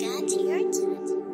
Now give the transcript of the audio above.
Got your